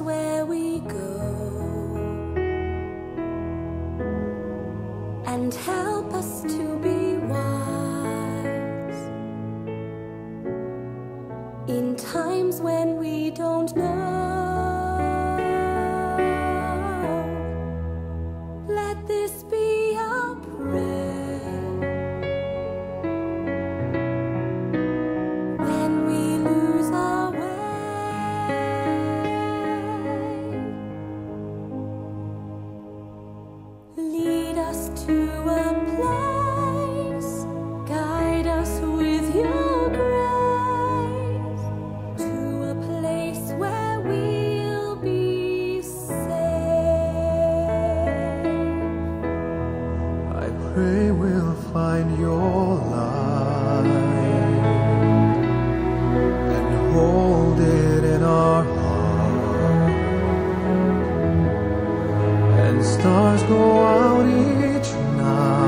where we go and help us to be wise in times when we don't know. pray will find your light and hold it in our heart. And stars go out each night.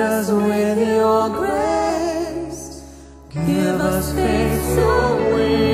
Us with your grace. Give us faith so we